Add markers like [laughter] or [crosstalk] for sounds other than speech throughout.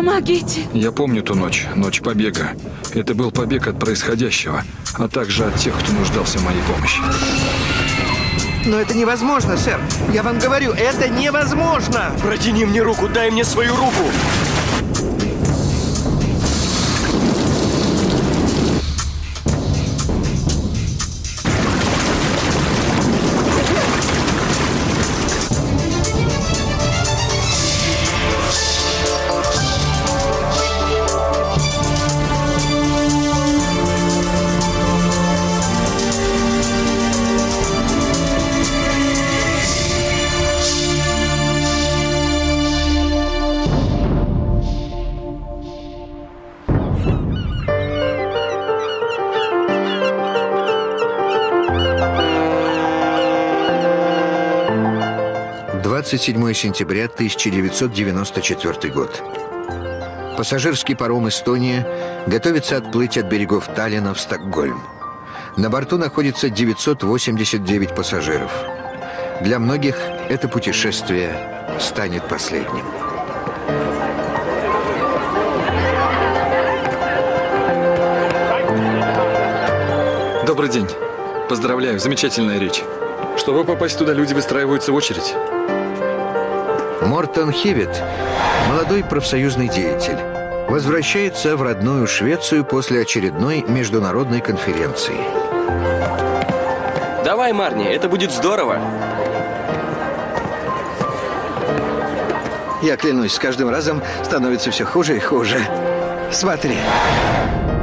Помогите. Я помню ту ночь, ночь побега. Это был побег от происходящего, а также от тех, кто нуждался в моей помощи. Но это невозможно, сэр. Я вам говорю, это невозможно. Протяни мне руку, дай мне свою руку. 27 сентября 1994 год. Пассажирский паром «Эстония» готовится отплыть от берегов Таллина в Стокгольм. На борту находится 989 пассажиров. Для многих это путешествие станет последним. Добрый день. Поздравляю, замечательная речь. Чтобы попасть туда, люди выстраиваются в очередь. Мортон Хевит, молодой профсоюзный деятель, возвращается в родную Швецию после очередной международной конференции. Давай, Марни, это будет здорово. Я клянусь, с каждым разом становится все хуже и хуже. Смотри.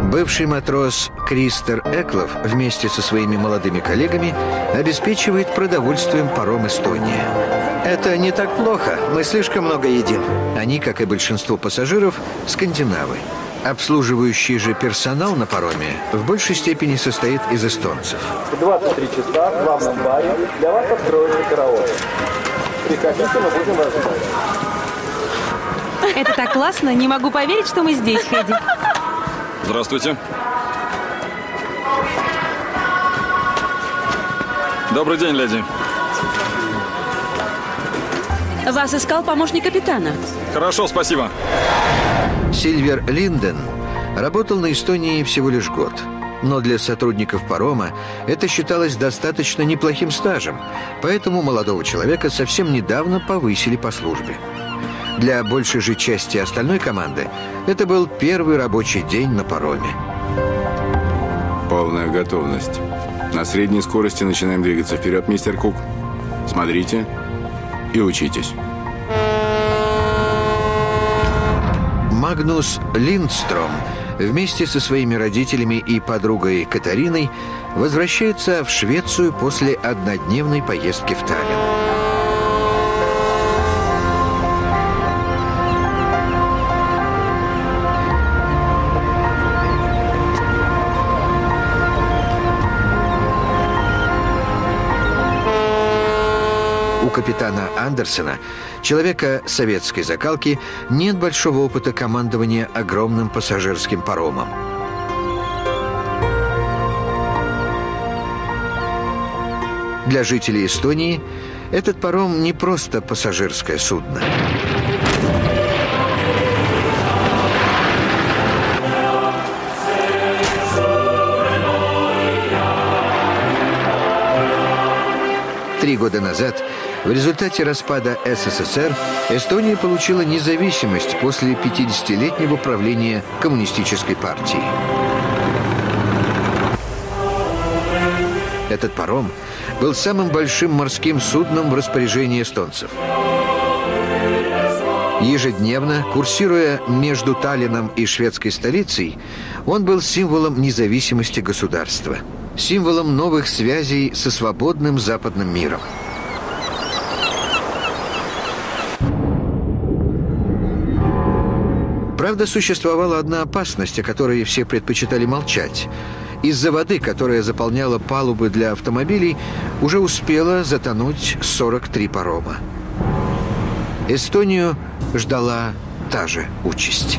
Бывший матрос Кристер Эклов вместе со своими молодыми коллегами обеспечивает продовольствием паром «Эстония». Это не так плохо, мы слишком много едим. Они, как и большинство пассажиров, скандинавы. Обслуживающий же персонал на пароме в большей степени состоит из эстонцев. В 23 часа в главном баре для вас откроется караоке. Приходите, мы будем вас ждать. Это так классно, не могу поверить, что мы здесь, Хэдди. Здравствуйте. Добрый день, леди. Вас искал помощник капитана. Хорошо, спасибо. Сильвер Линден работал на Эстонии всего лишь год. Но для сотрудников парома это считалось достаточно неплохим стажем, поэтому молодого человека совсем недавно повысили по службе. Для большей же части остальной команды это был первый рабочий день на пароме. Полная готовность. На средней скорости начинаем двигаться вперед, мистер Кук. Смотрите и учитесь. Магнус Линдстром вместе со своими родителями и подругой Катариной возвращается в Швецию после однодневной поездки в Таллин. У капитана Андерсона, человека советской закалки, нет большого опыта командования огромным пассажирским паромом. Для жителей Эстонии этот паром не просто пассажирское судно. Три года назад в результате распада СССР Эстония получила независимость после 50-летнего правления коммунистической партии. Этот паром был самым большим морским судном в распоряжении эстонцев. Ежедневно, курсируя между Таллином и шведской столицей, он был символом независимости государства, символом новых связей со свободным западным миром. Правда, существовала одна опасность, о которой все предпочитали молчать. Из-за воды, которая заполняла палубы для автомобилей, уже успела затонуть 43 парома. Эстонию ждала та же участь.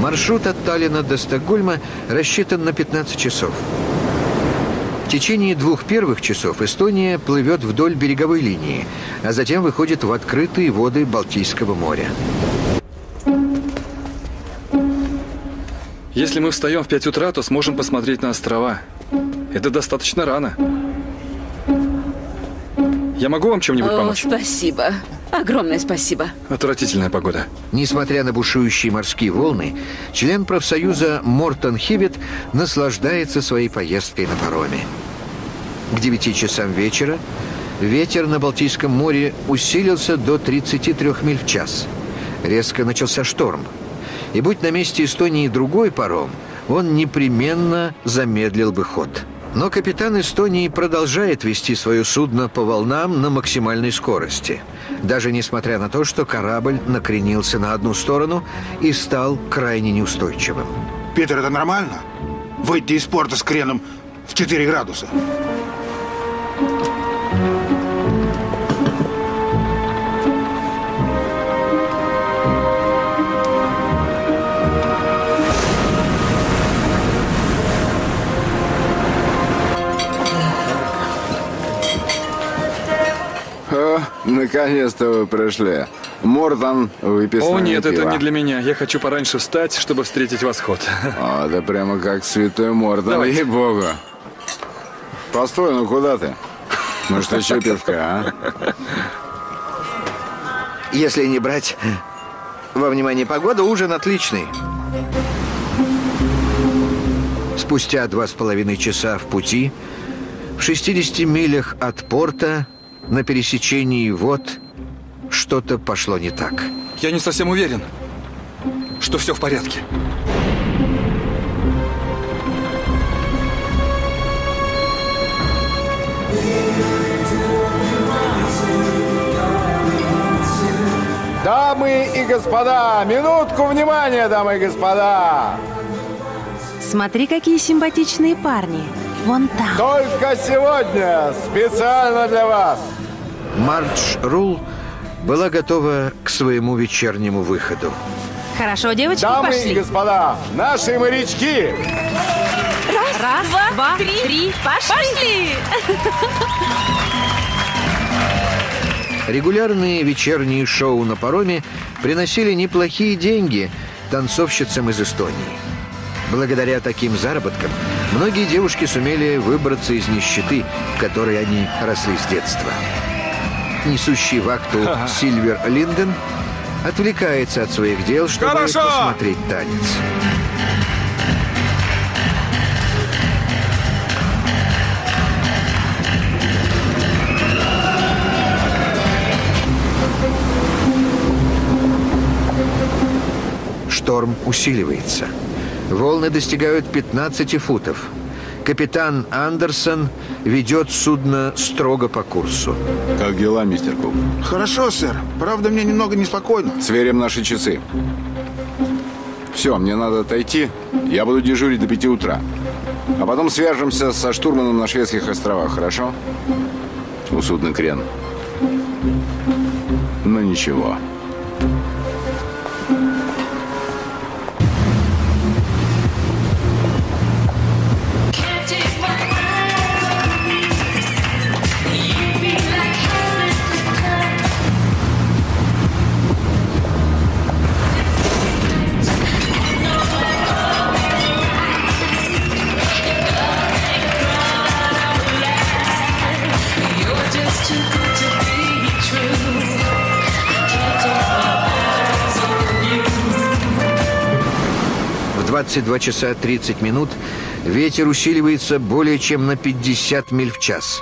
Маршрут от Таллина до Стокгольма рассчитан на 15 часов. В течение двух первых часов Эстония плывет вдоль береговой линии, а затем выходит в открытые воды Балтийского моря. Если мы встаем в 5 утра, то сможем посмотреть на острова. Это достаточно рано. Я могу вам чем-нибудь О, помочь? спасибо. Огромное спасибо. Отвратительная погода. Несмотря на бушующие морские волны, член профсоюза Мортон Хивет наслаждается своей поездкой на пароме. К 9 часам вечера ветер на Балтийском море усилился до 33 миль в час. Резко начался шторм. И будь на месте Эстонии другой паром, он непременно замедлил бы ход. Но капитан Эстонии продолжает вести свое судно по волнам на максимальной скорости, даже несмотря на то, что корабль накренился на одну сторону и стал крайне неустойчивым. Питер, это нормально? Выйти из порта с креном в 4 градуса. Наконец-то вы пришли. Мортон, выписал. О, нет, это не для меня. Я хочу пораньше встать, чтобы встретить восход. О, да прямо как святой Мортон, ей-богу. Постой, ну куда ты? Может, еще пивка, а? Если не брать во внимание погоду, ужин отличный. Спустя два с половиной часа в пути, в 60 милях от порта, на пересечении вод, что-то пошло не так. Я не совсем уверен, что все в порядке. Дамы и господа, минутку внимания, дамы и господа. Смотри, какие симпатичные парни. Вон там. Только сегодня, специально для вас. Мардж Рул была готова к своему вечернему выходу. Хорошо, девочки, Дамы и пошли. господа, наши морячки. Раз, два, три, пошли. Регулярные вечерние шоу на пароме приносили неплохие деньги танцовщицам из Эстонии. Благодаря таким заработкам многие девушки сумели выбраться из нищеты, в которой они росли с детства. Несущий вахту Сильвер Линден отвлекается от своих дел, чтобы Хорошо! посмотреть танец. Шторм усиливается. Волны достигают 15 футов. Капитан Андерсон ведет судно строго по курсу. Как дела, мистер Кук? Хорошо, сэр. Правда, мне немного неспокойно. Сверим наши часы. Все, мне надо отойти. Я буду дежурить до пяти утра. А потом свяжемся со штурманом на шведских островах, хорошо? У судна крен. Ну ничего. 22 часа 30 минут ветер усиливается более чем на 50 миль в час.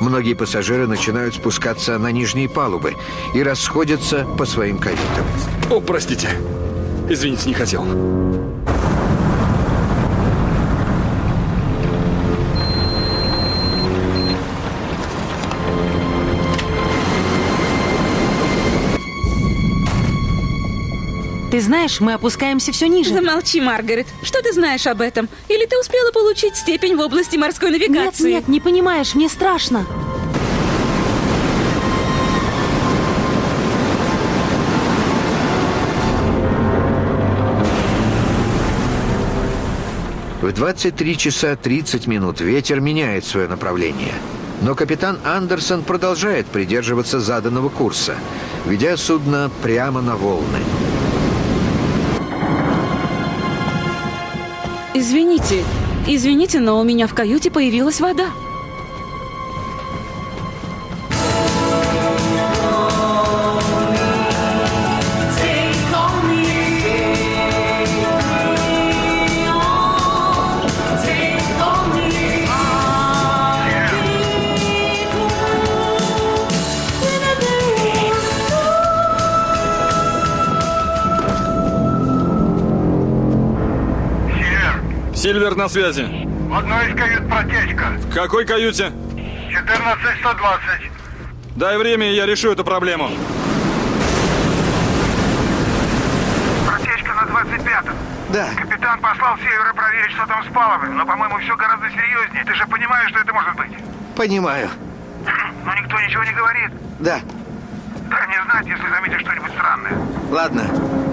Многие пассажиры начинают спускаться на нижние палубы и расходятся по своим каютам. О, простите. Извините, не хотел. Ты знаешь, мы опускаемся все ниже. Замолчи, Маргарет. Что ты знаешь об этом? Или ты успела получить степень в области морской Нет, навигации? нет, не понимаешь, мне страшно. В 23 часа 30 минут ветер меняет свое направление. Но капитан Андерсон продолжает придерживаться заданного курса, ведя судно прямо на волны. Извините, извините, но у меня в каюте появилась вода. На связи. В одной из кают протечка. В какой каюте? 14120. Дай время, и я решу эту проблему. Протечка на 25-м. Да. Капитан послал севера проверить, что там с палубой, но, по-моему, все гораздо серьезнее. Ты же понимаешь, что это может быть? Понимаю. [laughs] Но никто ничего не говорит. Да. Дай мне знать, если заметишь что-нибудь странное. Ладно.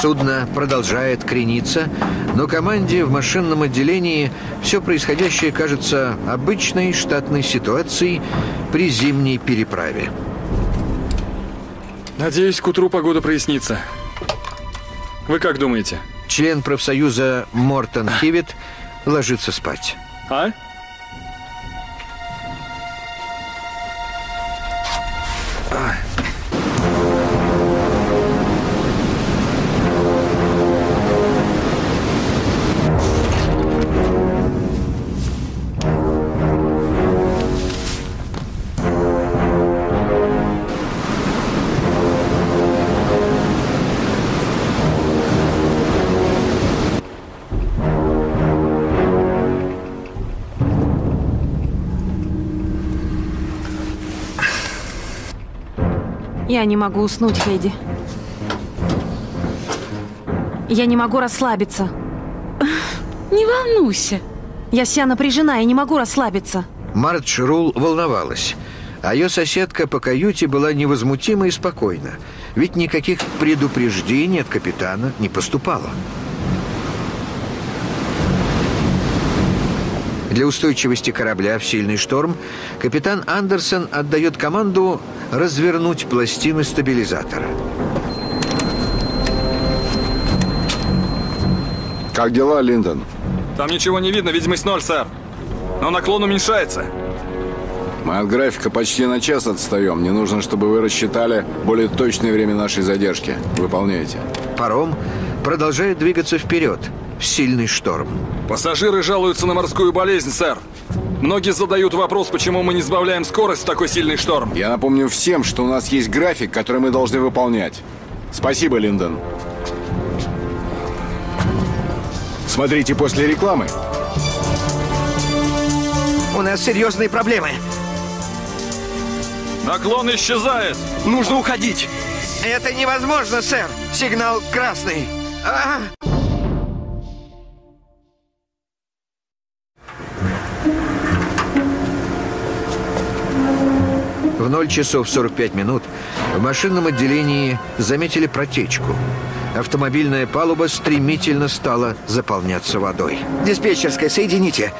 Судно продолжает крениться, но команде в машинном отделении все происходящее кажется обычной штатной ситуацией при зимней переправе. Надеюсь, к утру погода прояснится. Вы как думаете? Член профсоюза Мортон Хивит ложится спать. А? Не могу уснуть, Хейди. Я не могу расслабиться. Не волнуйся. Я вся напряжена и не могу расслабиться. Мардж Рул волновалась, а ее соседка по каюте была невозмутима и спокойна, ведь никаких предупреждений от капитана не поступало. Для устойчивости корабля в сильный шторм капитан Андерсон отдает команду развернуть пластины стабилизатора. Как дела, Линдон? Там ничего не видно, видимость ноль, сэр. Но наклон уменьшается. Мы от графика почти на час отстаем. Мне нужно, чтобы вы рассчитали более точное время нашей задержки. Выполняйте. Паром продолжает двигаться вперед в сильный шторм. Пассажиры жалуются на морскую болезнь, сэр. Многие задают вопрос, почему мы не сбавляем скорость в такой сильный шторм. Я напомню всем, что у нас есть график, который мы должны выполнять. Спасибо, Линдон. Смотрите после рекламы. У нас серьезные проблемы. Наклон исчезает. Нужно уходить. Это невозможно, сэр. Сигнал красный. А! В 0 часов 45 минут в машинном отделении заметили протечку. Автомобильная палуба стремительно стала заполняться водой. Диспетчерская, соедините.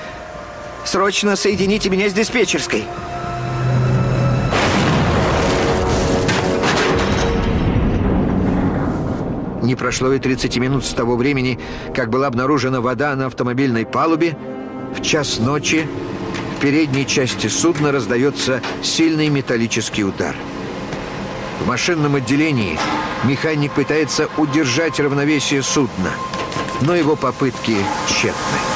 Срочно соедините меня с диспетчерской. Не прошло и 30 минут с того времени, как была обнаружена вода на автомобильной палубе. В час ночи передней части судна раздается сильный металлический удар. В машинном отделении механик пытается удержать равновесие судна, но его попытки тщетны.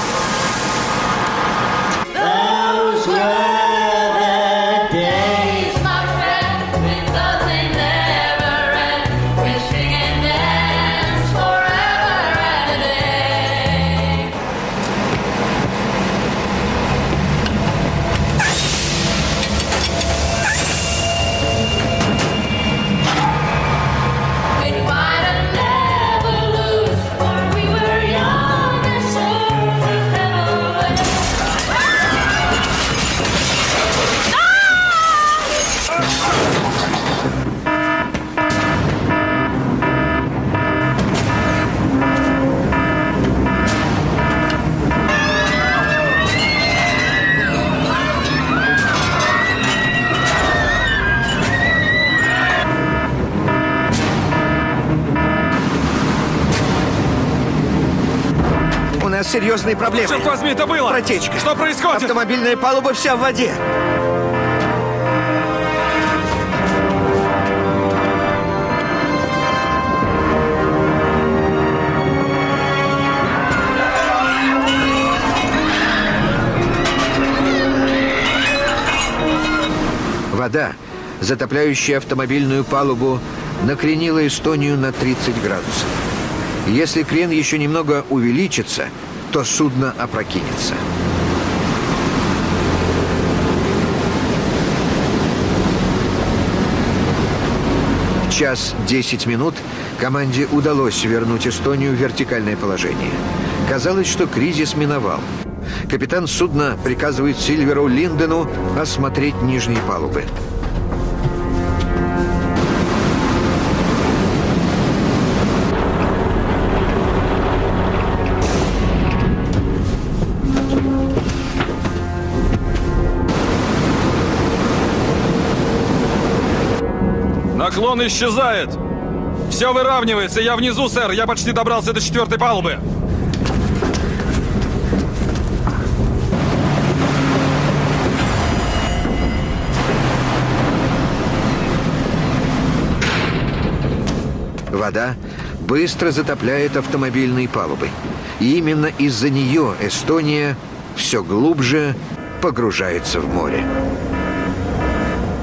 Серьезные проблемы. Черт возьми, это было! Протечка. Что происходит? Автомобильная палуба вся в воде. Вода, затопляющая автомобильную палубу, накренила Эстонию на 30 градусов. Если крен еще немного увеличится, то судно опрокинется. В час 10 минут команде удалось вернуть Эстонию в вертикальное положение. Казалось, что кризис миновал. Капитан судна приказывает Сильверу Линдену осмотреть нижние палубы. Наклон исчезает! Все выравнивается, я внизу, сэр, я почти добрался до четвертой палубы. Вода быстро затопляет автомобильные палубы. И именно из-за нее Эстония все глубже погружается в море.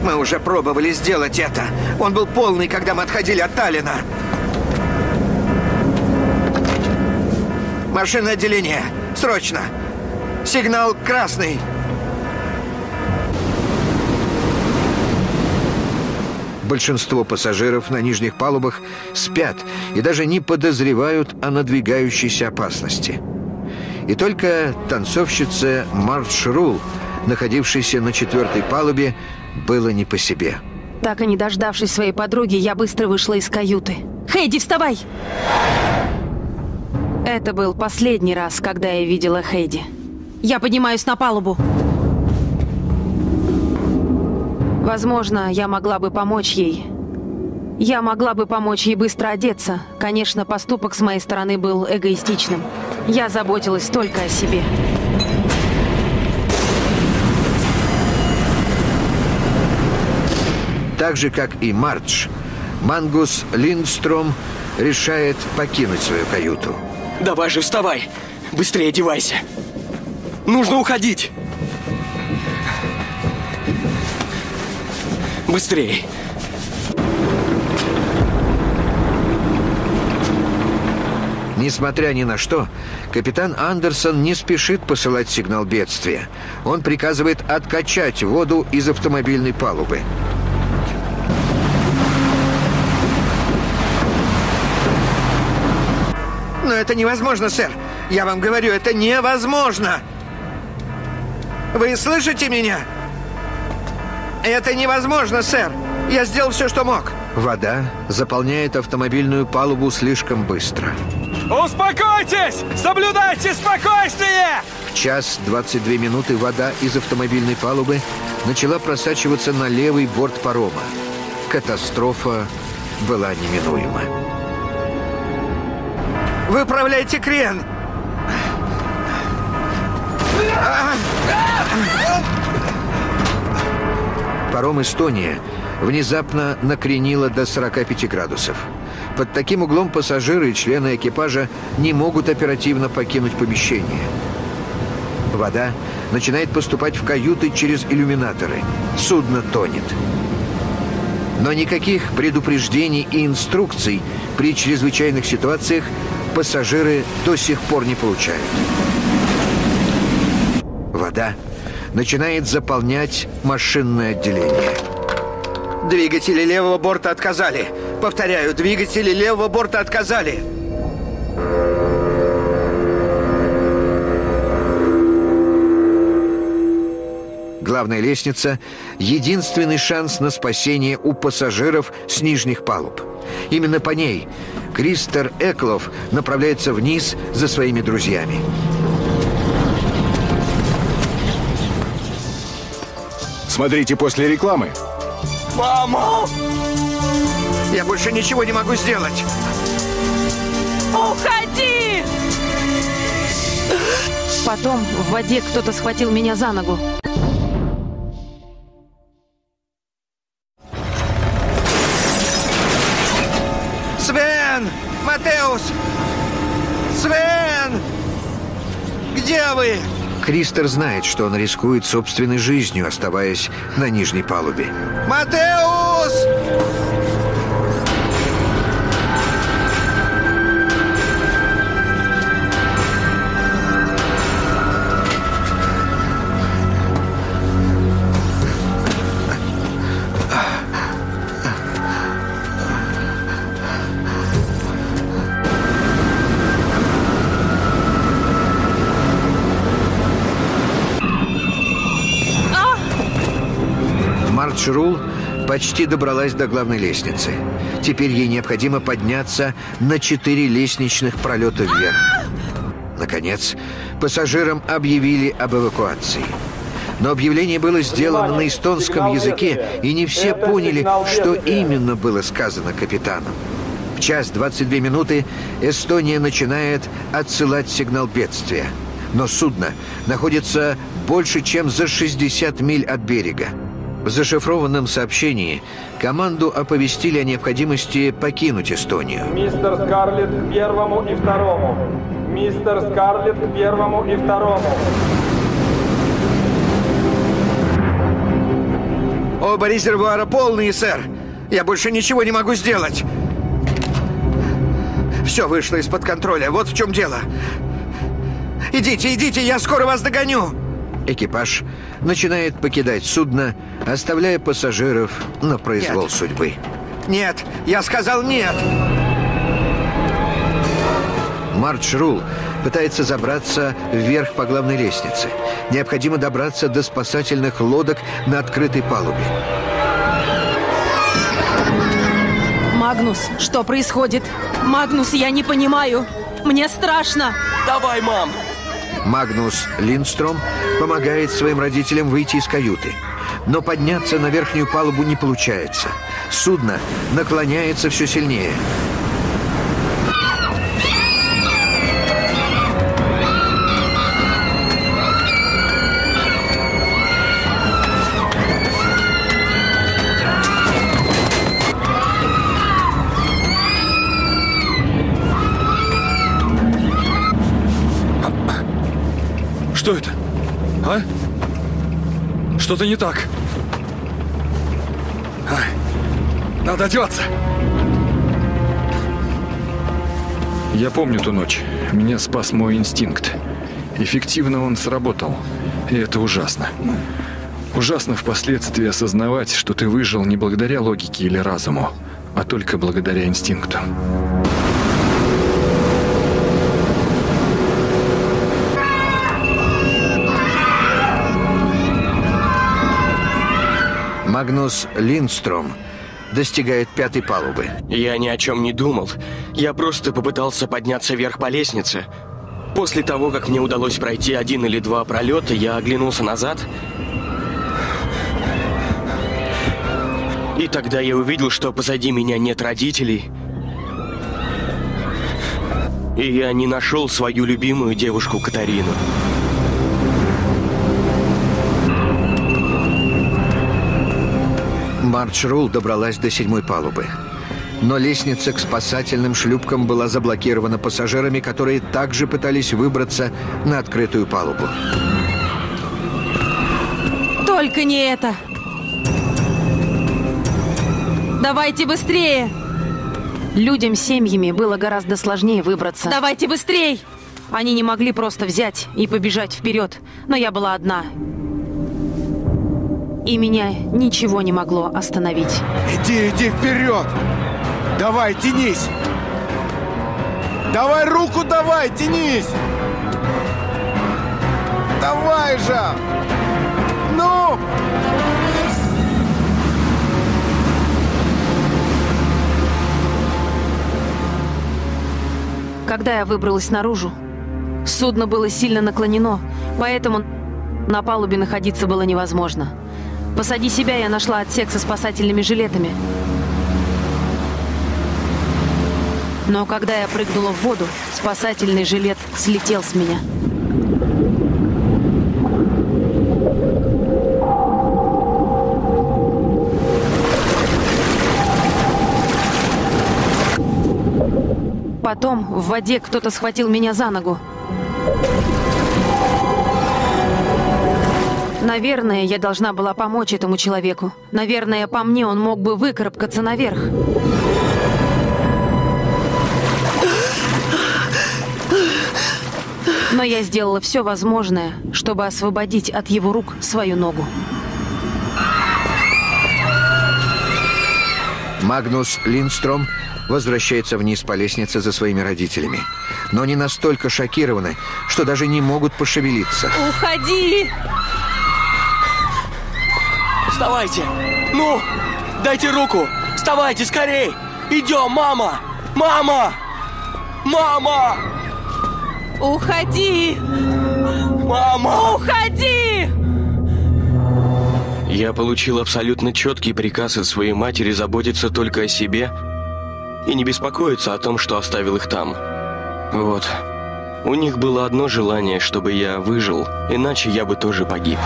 Мы уже пробовали сделать это. Он был полный, когда мы отходили от Таллина. Машинное отделение. Срочно. Сигнал красный. Большинство пассажиров на нижних палубах спят и даже не подозревают о надвигающейся опасности. И только танцовщица Мардж Рул, находившаяся на четвертой палубе, было не по себе. Так и не дождавшись своей подруги, я быстро вышла из каюты. «Хейди, вставай!» Это был последний раз, когда я видела Хейди. Я поднимаюсь на палубу. Возможно, я могла бы помочь ей. Я могла бы помочь ей быстро одеться. Конечно, поступок с моей стороны был эгоистичным. Я заботилась только о себе. Так же, как и Мардж, Мангус Линдстром решает покинуть свою каюту. Давай же, вставай! Быстрее одевайся! Нужно уходить! Быстрее! Несмотря ни на что, капитан Андерсон не спешит посылать сигнал бедствия. Он приказывает откачать воду из автомобильной палубы. Это невозможно, сэр. Я вам говорю, это невозможно. Вы слышите меня? Это невозможно, сэр. Я сделал все, что мог. Вода заполняет автомобильную палубу слишком быстро. Успокойтесь! Соблюдайте спокойствие! В час 22 минуты вода из автомобильной палубы начала просачиваться на левый борт парома. Катастрофа была неминуема. Выправляйте крен! Паром «Эстония» внезапно накренило до 45 градусов. Под таким углом пассажиры и члены экипажа не могут оперативно покинуть помещение. Вода начинает поступать в каюты через иллюминаторы. Судно тонет. Но никаких предупреждений и инструкций при чрезвычайных ситуациях пассажиры до сих пор не получают. Вода начинает заполнять машинное отделение. Двигатели левого борта отказали. Повторяю, двигатели левого борта отказали. Главная лестница – единственный шанс на спасение у пассажиров с нижних палуб. Именно по ней Кристер Эклов направляется вниз за своими друзьями. Смотрите после рекламы. Мама! Я больше ничего не могу сделать. Уходи! Потом в воде кто-то схватил меня за ногу. Кристер знает, что он рискует собственной жизнью, оставаясь на нижней палубе. Матеус! Мардж Рул почти добралась до главной лестницы. Теперь ей необходимо подняться на четыре лестничных пролета вверх. Наконец, пассажирам объявили об эвакуации. Но объявление было сделано на эстонском языке, и не все поняли, что именно было сказано капитаном. В час 22 минуты Эстония начинает отсылать сигнал бедствия. Но судно находится больше, чем за 60 миль от берега. В зашифрованном сообщении команду оповестили о необходимости покинуть Эстонию. Мистер Скарлетт к первому и второму. Мистер Скарлетт к первому и второму. Оба резервуара полные, сэр. Я больше ничего не могу сделать. Все вышло из-под контроля. Вот в чем дело. Идите, идите, я скоро вас догоню. Экипаж начинает покидать судно, оставляя пассажиров на произвол нет. судьбы. Нет, я сказал нет! Мардж Рул пытается забраться вверх по главной лестнице. Необходимо добраться до спасательных лодок на открытой палубе. Магнус, что происходит? Магнус, я не понимаю. Мне страшно. Давай, мам. Магнус Линдстром помогает своим родителям выйти из каюты. Но подняться на верхнюю палубу не получается. Судно наклоняется все сильнее. Что-то не так. А, надо одеваться. Я помню ту ночь. Меня спас мой инстинкт. Эффективно он сработал. И это ужасно. Ужасно впоследствии осознавать, что ты выжил не благодаря логике или разуму, а только благодаря инстинкту. Магнус Линдстром достигает пятой палубы. Я ни о чем не думал. Я просто попытался подняться вверх по лестнице. После того, как мне удалось пройти один или два пролета, я оглянулся назад. И тогда я увидел, что позади меня нет родителей. И я не нашел свою любимую девушку Катарину. Мардж Рул добралась до седьмой палубы. Но лестница к спасательным шлюпкам была заблокирована пассажирами, которые также пытались выбраться на открытую палубу. Только не это! Давайте быстрее! Людям с семьями было гораздо сложнее выбраться. Давайте быстрей! Они не могли просто взять и побежать вперед, но я была одна. И меня ничего не могло остановить. Иди, иди вперед! Давай, тянись! Давай руку давай, тянись! Давай же! Ну! Когда я выбралась наружу, судно было сильно наклонено, поэтому на палубе находиться было невозможно. Посади себя я нашла отсек со спасательными жилетами. Но когда я прыгнула в воду, спасательный жилет слетел с меня. Потом в воде кто-то схватил меня за ногу. Наверное, я должна была помочь этому человеку. Наверное, по мне он мог бы выкарабкаться наверх. Но я сделала все возможное, чтобы освободить от его рук свою ногу. Магнус Линдстром возвращается вниз по лестнице за своими родителями. Но они настолько шокированы, что даже не могут пошевелиться. Уходи! Вставайте! Ну, дайте руку! Вставайте скорей! Идем, мама! Мама! Мама! Уходи! Мама! Уходи! Я получил абсолютно четкий приказ от своей матери заботиться только о себе и не беспокоиться о том, что оставил их там. Вот. У них было одно желание, чтобы я выжил, иначе я бы тоже погиб.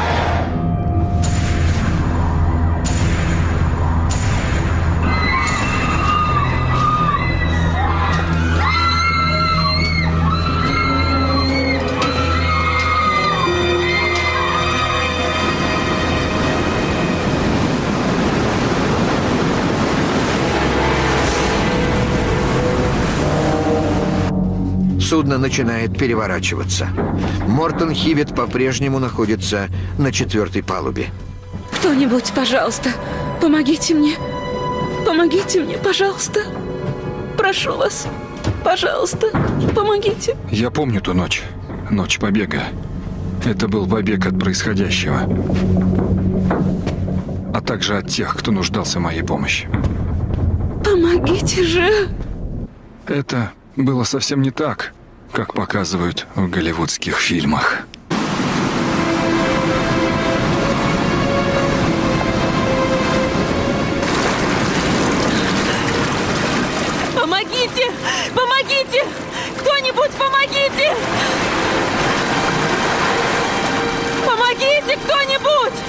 Судно начинает переворачиваться. Мортон Хивет по-прежнему находится на четвертой палубе. Кто-нибудь, пожалуйста, помогите мне. Помогите мне, пожалуйста. Прошу вас. Пожалуйста, помогите. Я помню ту ночь. Ночь побега. Это был побег от происходящего. А также от тех, кто нуждался в моей помощи. Помогите же. Это было совсем не так, как показывают в голливудских фильмах. Помогите! Помогите! Кто-нибудь помогите! Помогите кто-нибудь!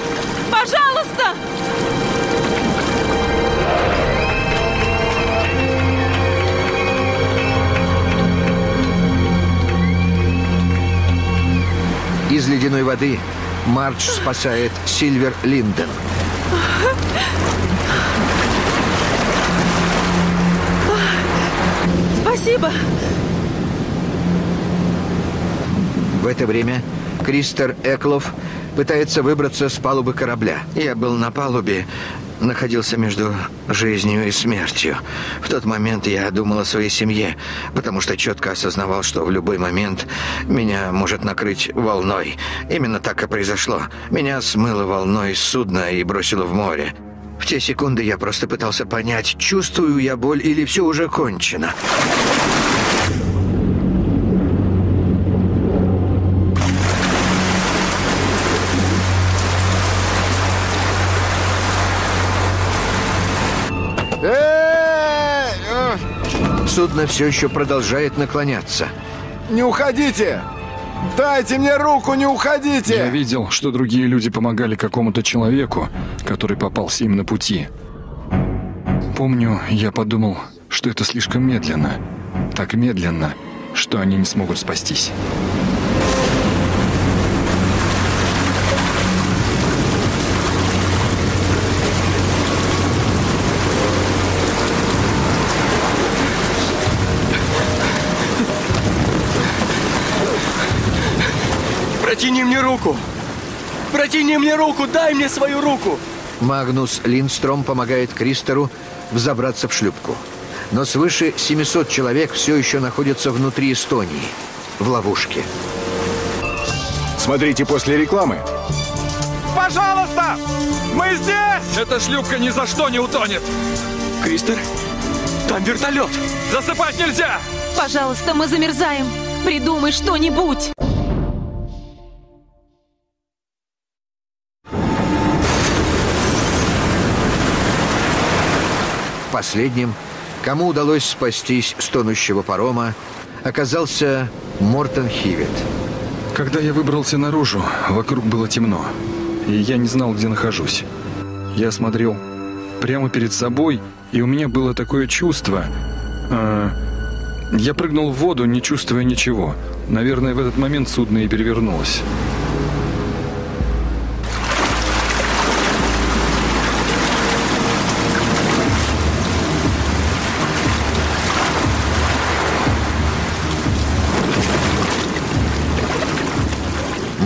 Пожалуйста! Ледяной воды Мардж спасает Сильвер Линден. Спасибо! В это время Кристер Эклов пытается выбраться с палубы корабля. Я был на палубе, находился между жизнью и смертью. В тот момент я думал о своей семье, потому что четко осознавал, что в любой момент меня может накрыть волной. Именно так и произошло. Меня смыло волной судна и бросило в море. В те секунды я просто пытался понять, чувствую я боль или все уже кончено. Судно все еще продолжает наклоняться. Не уходите! Дайте мне руку, не Я уходите! видел, что другие люди помогали какому-то человеку, который попался им на пути. Помню, я подумал, что это слишком медленно. Так медленно, что они не смогут спастись. Протяни мне руку! Протяни мне руку! Дай мне свою руку! Магнус Линдстром помогает Кристеру взобраться в шлюпку. Но свыше 700 человек все еще находятся внутри Эстонии, в ловушке. Смотрите после рекламы. Пожалуйста! Мы здесь! Эта шлюпка ни за что не утонет! Кристер, там вертолет! Засыпать нельзя! Пожалуйста, мы замерзаем. Придумай что-нибудь. Последним, кому удалось спастись с тонущего парома, оказался Мортон Хивет. Когда я выбрался наружу, вокруг было темно, и я не знал, где нахожусь. Я смотрел прямо перед собой, и у меня было такое чувство, э, Я прыгнул в воду, не чувствуя ничего. Наверное, в этот момент судно и перевернулось.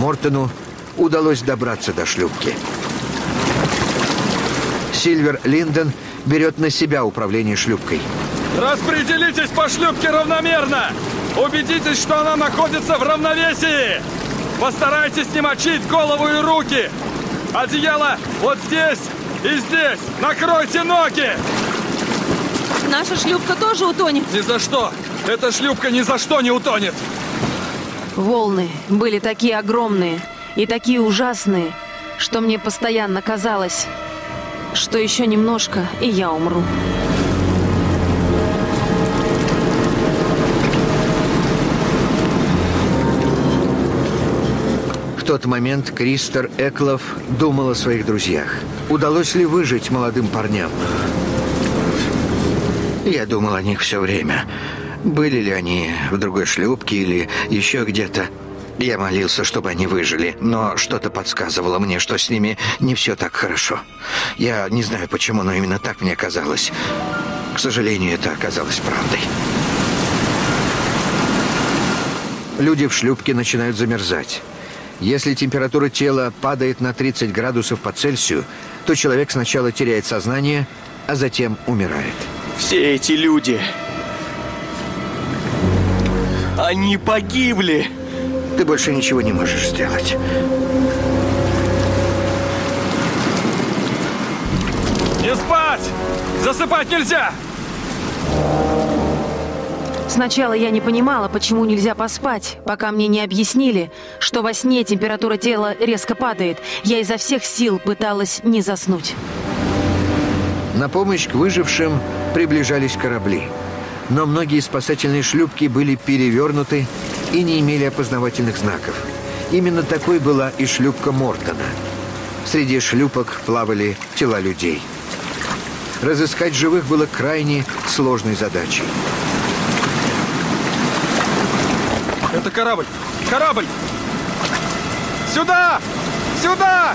Мортону удалось добраться до шлюпки. Сильвер Линден берет на себя управление шлюпкой. Распределитесь по шлюпке равномерно! Убедитесь, что она находится в равновесии! Постарайтесь не мочить голову и руки! Одеяло вот здесь и здесь! Накройте ноги! Наша шлюпка тоже утонет. Ни за что! Эта шлюпка ни за что не утонет! Волны были такие огромные и такие ужасные, что мне постоянно казалось, что еще немножко, и я умру. В тот момент Кристер Эклов думал о своих друзьях. Удалось ли выжить молодым парням? Я думал о них все время. Были ли они в другой шлюпке или еще где-то? Я молился, чтобы они выжили, но что-то подсказывало мне, что с ними не все так хорошо. Я не знаю почему, но именно так мне казалось. К сожалению, это оказалось правдой. Люди в шлюпке начинают замерзать. Если температура тела падает на 30 градусов по Цельсию, то человек сначала теряет сознание, а затем умирает. Все эти люди... Они погибли! Ты больше ничего не можешь сделать. Не спать! Засыпать нельзя! Сначала я не понимала, почему нельзя поспать, пока мне не объяснили, что во сне температура тела резко падает. Я изо всех сил пыталась не заснуть. На помощь к выжившим приближались корабли. Но многие спасательные шлюпки были перевернуты и не имели опознавательных знаков. Именно такой была и шлюпка Мортона. Среди шлюпок плавали тела людей. Разыскать живых было крайне сложной задачей. Это корабль! Корабль! Сюда! Сюда!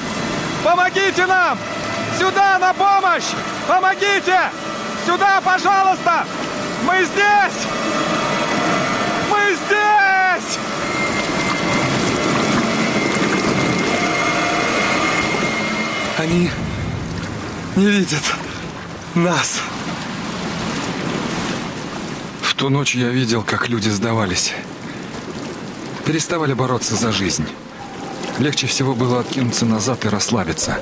Помогите нам! Сюда на помощь! Помогите! Сюда, пожалуйста! Мы здесь! Мы здесь! Они не видят нас. В ту ночь я видел, как люди сдавались. Переставали бороться за жизнь. Легче всего было откинуться назад и расслабиться.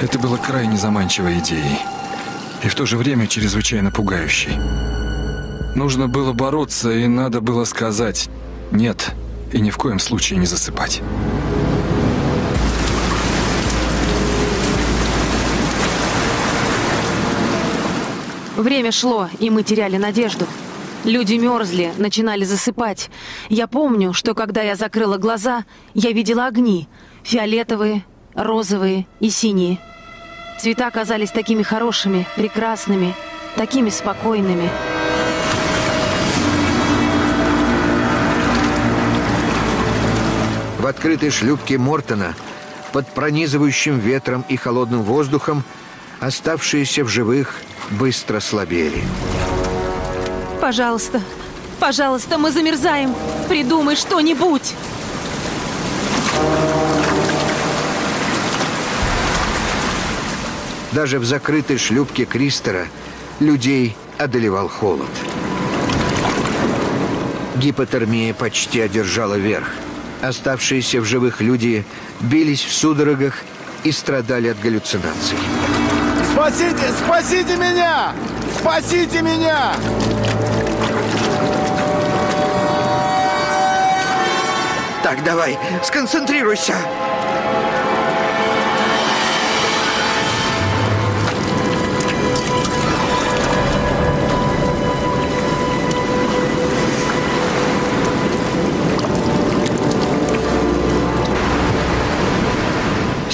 Это было крайне заманчивой идеей. И в то же время чрезвычайно пугающей. Нужно было бороться, и надо было сказать «нет» и ни в коем случае не засыпать. Время шло, и мы теряли надежду. Люди мерзли, начинали засыпать. Я помню, что когда я закрыла глаза, я видела огни. Фиолетовые, розовые и синие. Цвета казались такими хорошими, прекрасными, такими спокойными. В открытой шлюпке Мортона под пронизывающим ветром и холодным воздухом оставшиеся в живых быстро слабели. Пожалуйста, пожалуйста, мы замерзаем. Придумай что-нибудь. Даже в закрытой шлюпке Кристера людей одолевал холод. Гипотермия почти одержала верх. Оставшиеся в живых люди бились в судорогах и страдали от галлюцинаций. Спасите, спасите меня! Спасите меня! Так, давай, сконцентрируйся!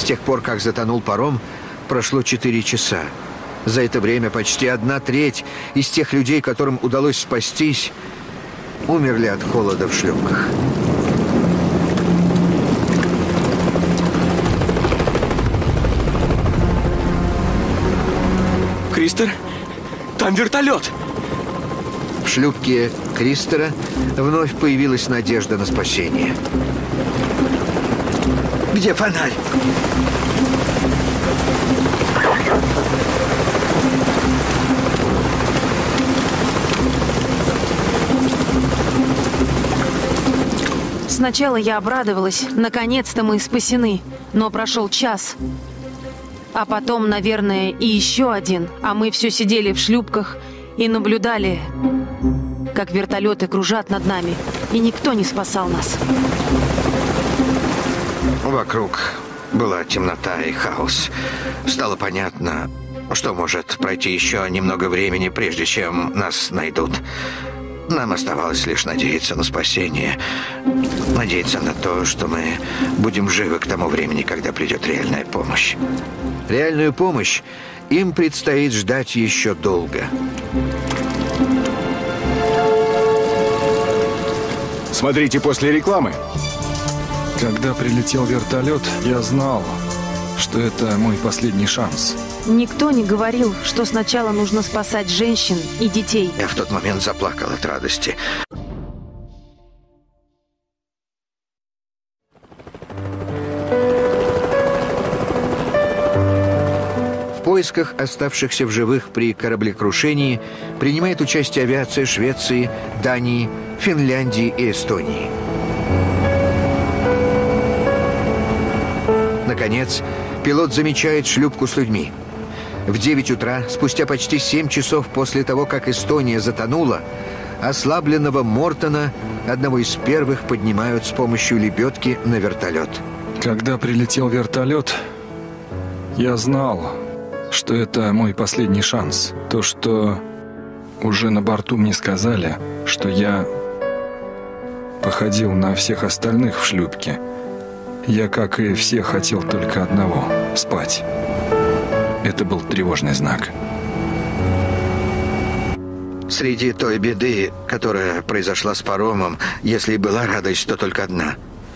С тех пор, как затонул паром, прошло 4 часа. За это время почти одна треть из тех людей, которым удалось спастись, умерли от холода в шлюпках. Кристер, там вертолет! В шлюпке Кристера вновь появилась надежда на спасение. Где фонарь? Сначала я обрадовалась, наконец-то мы спасены, но прошел час. А потом, наверное, и еще один, а мы все сидели в шлюпках и наблюдали, как вертолеты кружат над нами, и никто не спасал нас. Вокруг была темнота и хаос. Стало понятно, что может пройти еще немного времени, прежде чем нас найдут. Нам оставалось лишь надеяться на спасение. Надеяться на то, что мы будем живы к тому времени, когда придет реальная помощь. Реальную помощь им предстоит ждать еще долго. Смотрите после рекламы. Когда прилетел вертолет, я знал, что это мой последний шанс. Никто не говорил, что сначала нужно спасать женщин и детей. Я в тот момент заплакал от радости. В поисках оставшихся в живых при кораблекрушении принимает участие авиация Швеции, Дании, Финляндии и Эстонии. Наконец, пилот замечает шлюпку с людьми. В 9 утра, спустя почти 7 часов после того, как Эстония затонула, ослабленного Мортона, одного из первых, поднимают с помощью лебедки на вертолет. Когда прилетел вертолет, я знал, что это мой последний шанс. То, что уже на борту мне сказали, что я походил на всех остальных в шлюпке. Я, как и все, хотел только одного – спать. Это был тревожный знак. Среди той беды, которая произошла с паромом, если и была радость, то только одна.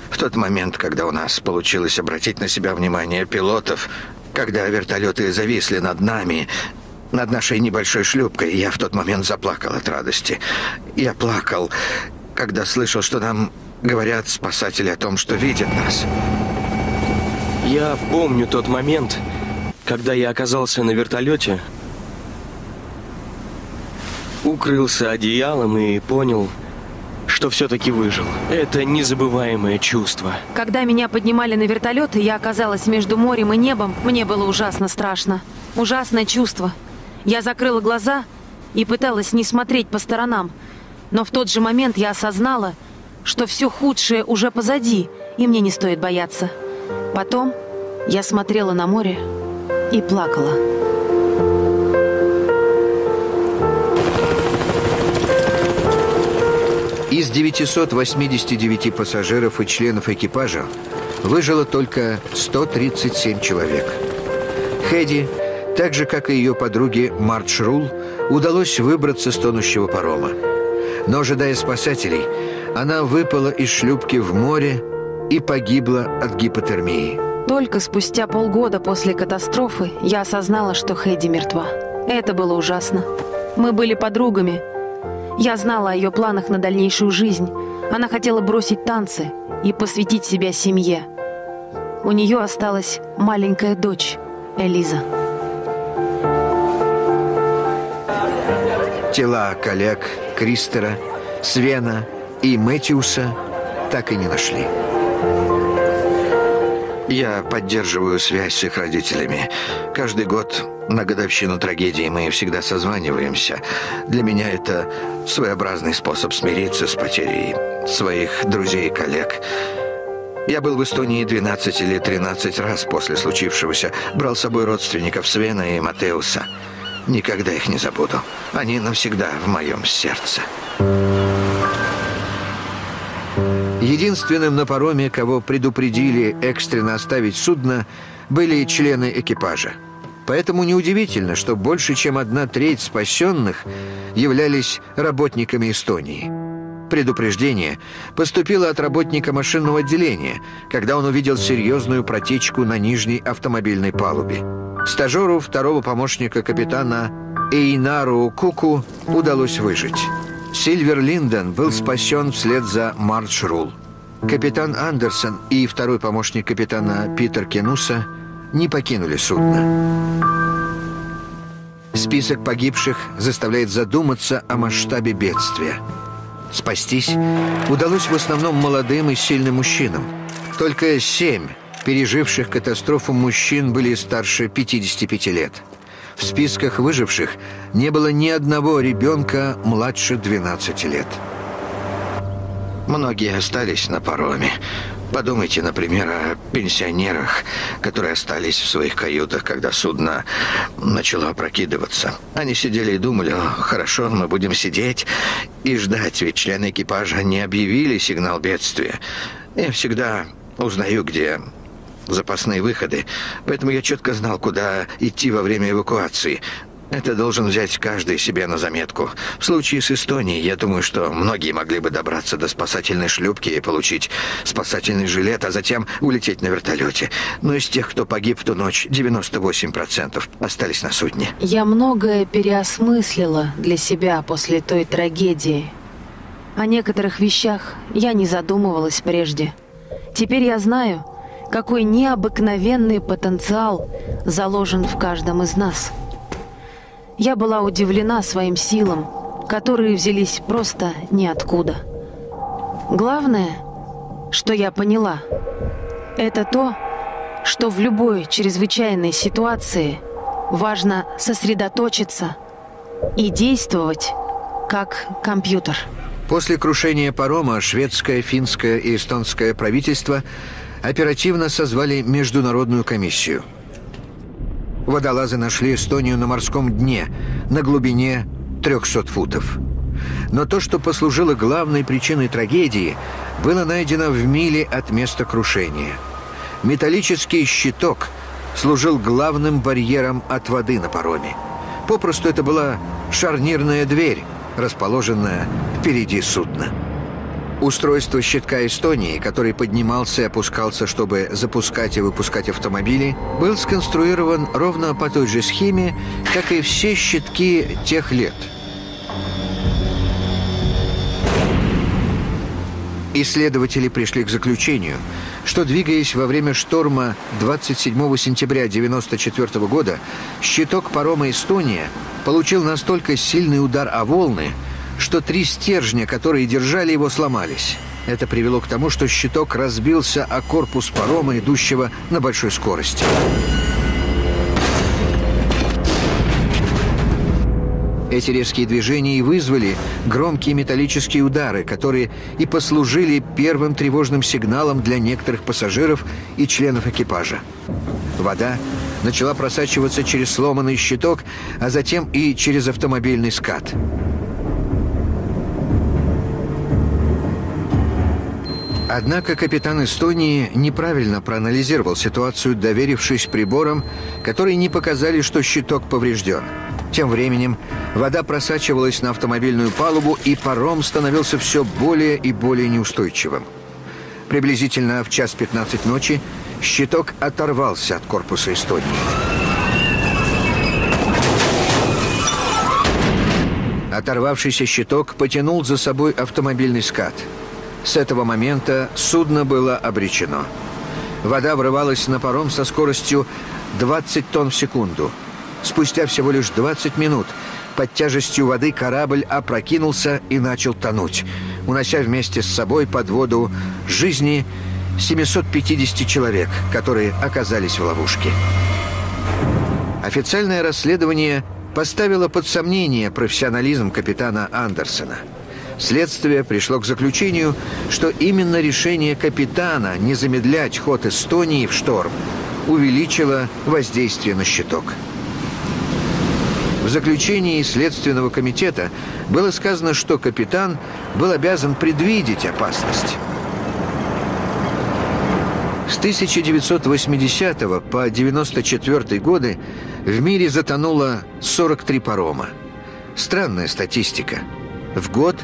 В тот момент, когда у нас получилось обратить на себя внимание пилотов, когда вертолеты зависли над нами, над нашей небольшой шлюпкой, я в тот момент заплакал от радости. Я плакал, когда слышал, что нам говорят спасатели о том, что видят нас. Я помню тот момент, когда я оказался на вертолете, укрылся одеялом и понял, что все-таки выжил. Это незабываемое чувство. Когда меня поднимали на вертолет, и я оказалась между морем и небом, мне было ужасно страшно. Ужасное чувство. Я закрыла глаза и пыталась не смотреть по сторонам. Но в тот же момент я осознала, что все худшее уже позади, и мне не стоит бояться. Потом я смотрела на море и плакала. Из 989 пассажиров и членов экипажа выжило только 137 человек. Хэдди, так же как и ее подруге Мардж Рул, удалось выбраться с тонущего парома. Но, ожидая спасателей, она выпала из шлюпки в море и погибла от гипотермии. Только спустя полгода после катастрофы я осознала, что Хэдди мертва. Это было ужасно. Мы были подругами. Я знала о ее планах на дальнейшую жизнь. Она хотела бросить танцы и посвятить себя семье. У нее осталась маленькая дочь, Элиза. Тела коллег Кристера, Свена и Мэтьюса так и не нашли. Я поддерживаю связь с их родителями. Каждый год на годовщину трагедии мы всегда созваниваемся. Для меня это своеобразный способ смириться с потерей своих друзей и коллег. Я был в Эстонии 12 или 13 раз после случившегося. Брал с собой родственников Свена и Матеуса. Никогда их не забуду. Они навсегда в моем сердце. Единственным на пароме, кого предупредили экстренно оставить судно, были члены экипажа. Поэтому неудивительно, что больше чем одна треть спасенных являлись работниками Эстонии. Предупреждение поступило от работника машинного отделения, когда он увидел серьезную протечку на нижней автомобильной палубе. Стажеру второго помощника капитана Эйнару Куку удалось выжить. Сильвер Линден был спасен вслед за Мардж Рул. Капитан Андерсон и второй помощник капитана Питер Кенуса не покинули судно. Список погибших заставляет задуматься о масштабе бедствия. Спастись удалось в основном молодым и сильным мужчинам. Только семь переживших катастрофу мужчин были старше 55 лет. В списках выживших не было ни одного ребенка младше 12 лет. Многие остались на пароме. Подумайте, например, о пенсионерах, которые остались в своих каютах, когда судно начало опрокидываться. Они сидели и думали, хорошо, мы будем сидеть и ждать, ведь члены экипажа не объявили сигнал бедствия. Я всегда узнаю, где запасные выходы, поэтому я четко знал, куда идти во время эвакуации. Это должен взять каждый себе на заметку. В случае с Эстонией, я думаю, что многие могли бы добраться до спасательной шлюпки и получить спасательный жилет, а затем улететь на вертолете. Но из тех, кто погиб в ту ночь, 98% остались на судне. Я многое переосмыслила для себя после той трагедии. О некоторых вещах я не задумывалась прежде. Теперь я знаю, какой необыкновенный потенциал заложен в каждом из нас. Я была удивлена своим силам, которые взялись просто ниоткуда. Главное, что я поняла, это то, что в любой чрезвычайной ситуации важно сосредоточиться и действовать как компьютер. После крушения парома шведское, финское и эстонское правительство оперативно созвали международную комиссию. Водолазы нашли Эстонию на морском дне, на глубине 300 футов. Но то, что послужило главной причиной трагедии, было найдено в миле от места крушения. Металлический щиток служил главным барьером от воды на пароме. Попросту это была шарнирная дверь, расположенная впереди судна. Устройство щитка Эстонии, который поднимался и опускался, чтобы запускать и выпускать автомобили, был сконструирован ровно по той же схеме, как и все щитки тех лет. Исследователи пришли к заключению, что, двигаясь во время шторма 27 сентября 1994 года, щиток парома «Эстония» получил настолько сильный удар о волны, что три стержня, которые держали его, сломались. Это привело к тому, что щиток разбился о корпус парома, идущего на большой скорости. Эти резкие движения и вызвали громкие металлические удары, которые и послужили первым тревожным сигналом для некоторых пассажиров и членов экипажа. Вода начала просачиваться через сломанный щиток, а затем и через автомобильный скат. Однако капитан Эстонии неправильно проанализировал ситуацию, доверившись приборам, которые не показали, что щиток поврежден. Тем временем вода просачивалась на автомобильную палубу, и паром становился все более и более неустойчивым. Приблизительно в час 15 ночи щиток оторвался от корпуса Эстонии. Оторвавшийся щиток потянул за собой автомобильный скат – с этого момента судно было обречено. Вода врывалась на паром со скоростью 20 тонн в секунду. Спустя всего лишь 20 минут под тяжестью воды корабль опрокинулся и начал тонуть, унося вместе с собой под воду жизни 750 человек, которые оказались в ловушке. Официальное расследование поставило под сомнение профессионализм капитана Андерсона – Следствие пришло к заключению, что именно решение капитана не замедлять ход Эстонии в шторм увеличило воздействие на щиток. В заключении Следственного комитета было сказано, что капитан был обязан предвидеть опасность. С 1980 по 1994 годы в мире затонуло 43 парома. Странная статистика – В год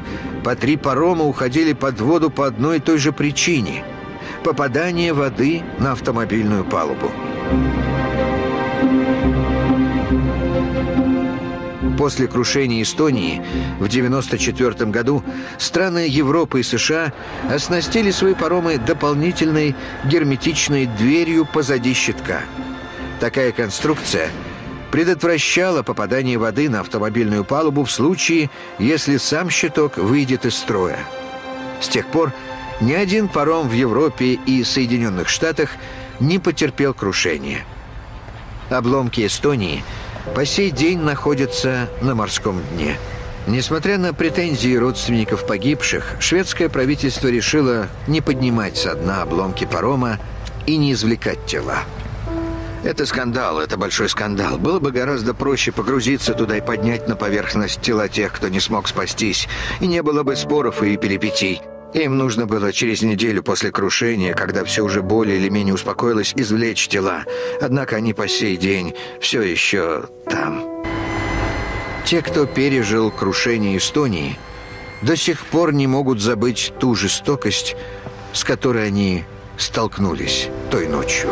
по три парома уходили под воду по одной и той же причине – попадание воды на автомобильную палубу. После крушения Эстонии в 1994 году страны Европы и США оснастили свои паромы дополнительной герметичной дверью позади щитка. Такая конструкция предотвращала попадание воды на автомобильную палубу в случае, если сам щиток выйдет из строя. С тех пор ни один паром в Европе и Соединенных Штатах не потерпел крушения. Обломки Эстонии – по сей день находятся на морском дне. Несмотря на претензии родственников погибших, шведское правительство решило не поднимать со дна обломки парома и не извлекать тела. Это скандал, это большой скандал. Было бы гораздо проще погрузиться туда и поднять на поверхность тела тех, кто не смог спастись, и не было бы споров и перипетий. Им нужно было через неделю после крушения, когда все уже более или менее успокоилось, извлечь тела. Однако они по сей день все еще там. Те, кто пережил крушение Эстонии, до сих пор не могут забыть ту жестокость, с которой они столкнулись той ночью.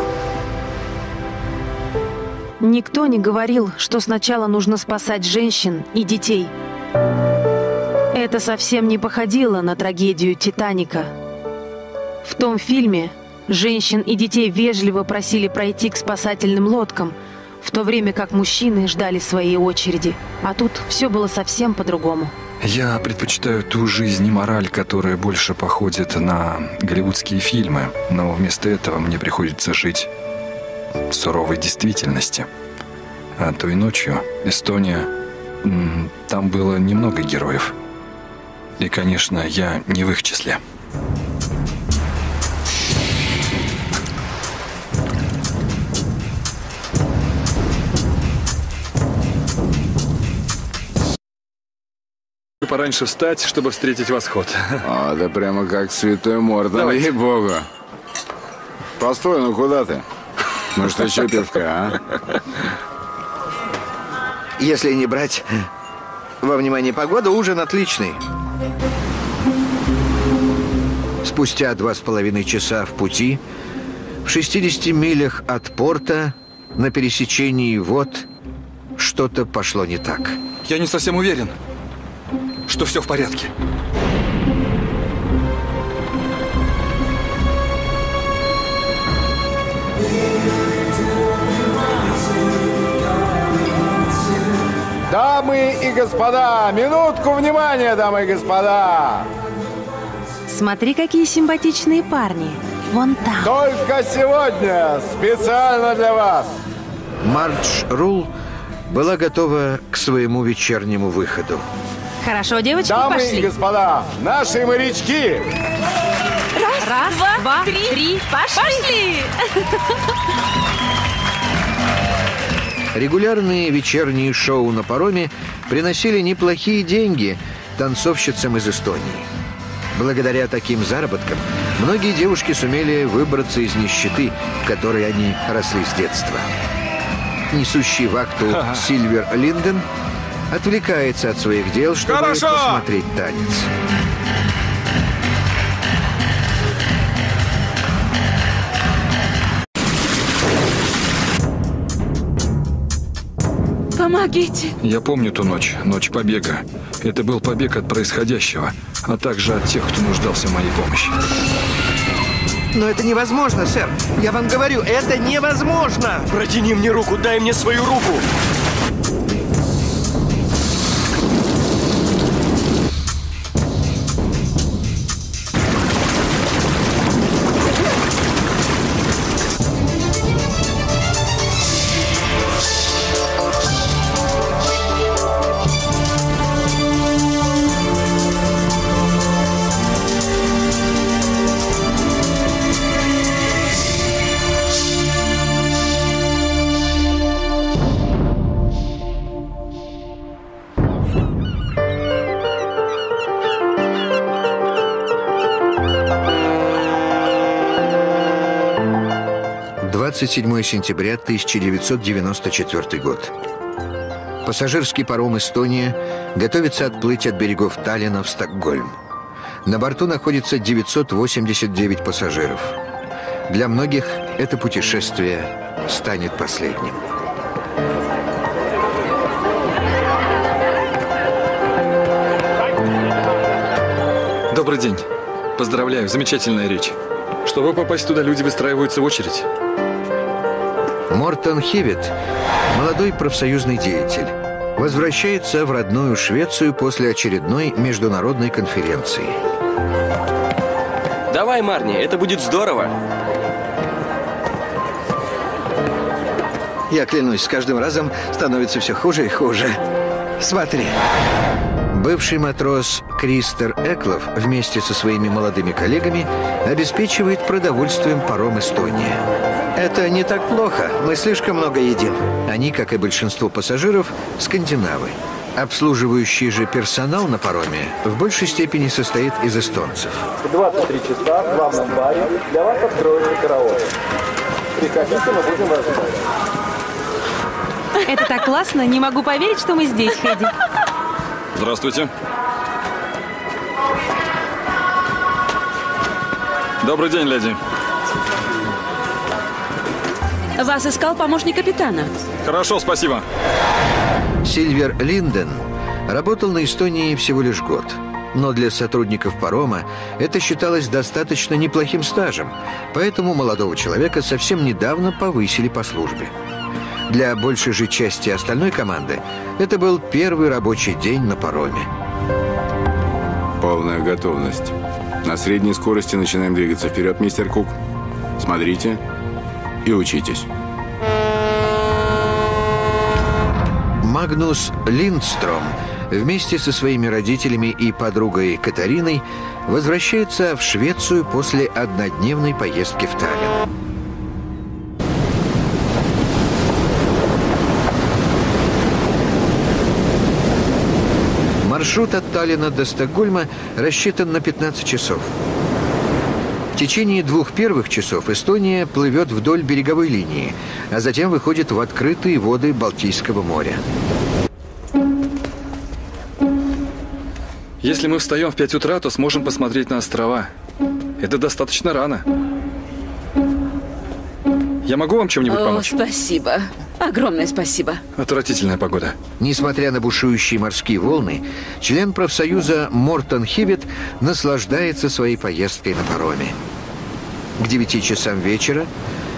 Никто не говорил, что сначала нужно спасать женщин и детей. Это совсем не походило на трагедию «Титаника». В том фильме женщин и детей вежливо просили пройти к спасательным лодкам, в то время как мужчины ждали своей очереди. А тут все было совсем по-другому. Я предпочитаю ту жизнь и мораль, которая больше походит на голливудские фильмы, но вместо этого мне приходится жить суровой действительности. А той ночью Эстония... Там было немного героев. И, конечно, я не в их числе. Пораньше встать, чтобы встретить восход. О, да прямо как святой Мордон, ей-богу. Постой, ну куда ты? Может, [laughs] еще пивка, а? Если не брать во внимание погоду, ужин отличный. Спустя два с половиной часа в пути, в 60 милях от порта, на пересечении вод, что-то пошло не так. Я не совсем уверен, что все в порядке. Дамы и господа, минутку внимания, дамы и господа. Смотри, какие симпатичные парни. Вон там. Только сегодня, специально для вас. Мардж Рул была готова к своему вечернему выходу. Хорошо, девочки, Дамы пошли. и господа, наши морячки. Раз, Раз, два, два, три, три. пошли! Регулярные вечерние шоу на пароме приносили неплохие деньги танцовщицам из Эстонии. Благодаря таким заработкам многие девушки сумели выбраться из нищеты, в которой они росли с детства. Несущий вахту Сильвер Линден отвлекается от своих дел, чтобы Хорошо! посмотреть танец. Помогите. Я помню ту ночь, ночь побега. Это был побег от происходящего, а также от тех, кто нуждался в моей помощи. Но это невозможно, сэр. Я вам говорю, это невозможно. Протяни мне руку, дай мне свою руку. Двадцать седьмое сентября 1994 год. Пассажирский паром «Эстония» готовится отплыть от берегов Таллина в Стокгольм. На борту находится 989 пассажиров. Для многих это путешествие станет последним. Добрый день. Поздравляю, замечательная речь. Чтобы попасть туда, люди выстраиваются в очередь. Мортон Хевит – молодой профсоюзный деятель. Возвращается в родную Швецию после очередной международной конференции. Давай, Марни, это будет здорово. Я клянусь, с каждым разом становится все хуже и хуже. Смотри. Бывший матрос Кристер Эклов вместе со своими молодыми коллегами обеспечивает продовольствием паром «Эстония». Это не так плохо, мы слишком много едим. Они, как и большинство пассажиров, скандинавы. Обслуживающий же персонал на пароме в большей степени состоит из эстонцев. В 23 часа в главном баре для вас откроется караоке. Приходите, мы будем вас ждать. Это так классно, не могу поверить, что мы здесь, Хэдди. Здравствуйте. Добрый день, леди. Вас искал помощник капитана. Хорошо, спасибо. Сильвер Линден работал на Эстонии всего лишь год. Но для сотрудников парома это считалось достаточно неплохим стажем, поэтому молодого человека совсем недавно повысили по службе. Для большей же части остальной команды это был первый рабочий день на пароме. Полная готовность. На средней скорости начинаем двигаться вперед, мистер Кук. Смотрите и учитесь. Магнус Линдстром вместе со своими родителями и подругой Катариной возвращается в Швецию после однодневной поездки в Таллин. Маршрут от Таллина до Стокгольма рассчитан на 15 часов. В течение двух первых часов Эстония плывет вдоль береговой линии, а затем выходит в открытые воды Балтийского моря. Если мы встаем в 5 утра, то сможем посмотреть на острова. Это достаточно рано. Я могу вам чем-нибудь О, помочь? спасибо. Огромное спасибо. Отвратительная погода. Несмотря на бушующие морские волны, член профсоюза Мортон Хивет наслаждается своей поездкой на пароме. К 9 часам вечера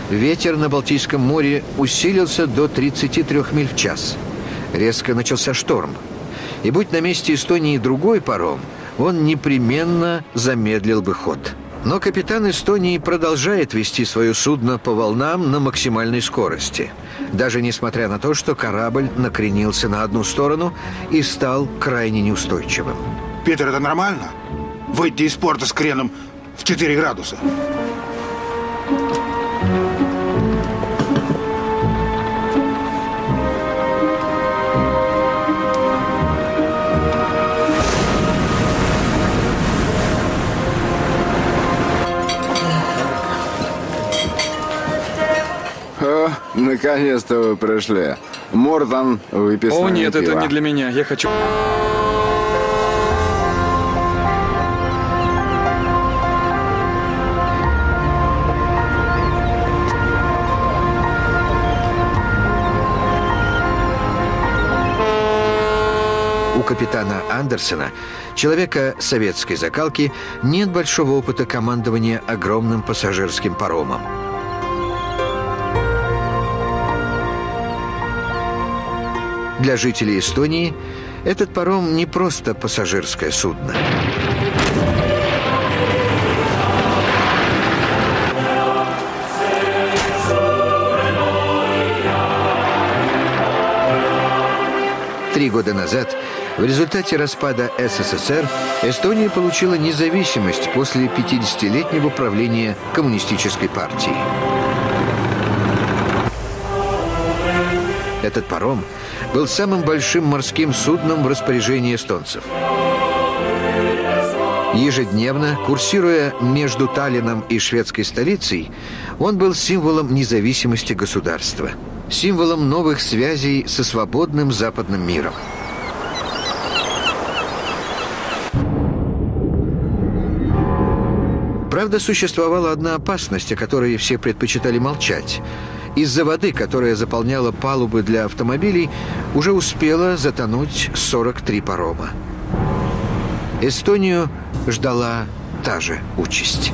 ветер на Балтийском море усилился до 33 миль в час. Резко начался шторм. И будь на месте Эстонии другой паром, он непременно замедлил бы ход. Но капитан Эстонии продолжает вести свое судно по волнам на максимальной скорости, даже несмотря на то, что корабль накренился на одну сторону и стал крайне неустойчивым. Питер, это нормально? Выйти из порта с креном в 4 градуса. О, наконец-то вы пришли. Мортон, выписанное О, нет, это пиво. не для меня. Я хочу... У капитана Андерсона, человека советской закалки, нет большого опыта командования огромным пассажирским паромом. Для жителей Эстонии этот паром не просто пассажирское судно. Три года назад, в результате распада СССР, Эстония получила независимость после 50-летнего правления коммунистической партии. Этот паром был самым большим морским судном в распоряжении эстонцев. Ежедневно, курсируя между Таллином и шведской столицей, он был символом независимости государства. символом новых связей со свободным западным миром. Правда, существовала одна опасность, о которой все предпочитали молчать. Из-за воды, которая заполняла палубы для автомобилей, уже успела затонуть 43 парома. Эстонию ждала та же участь.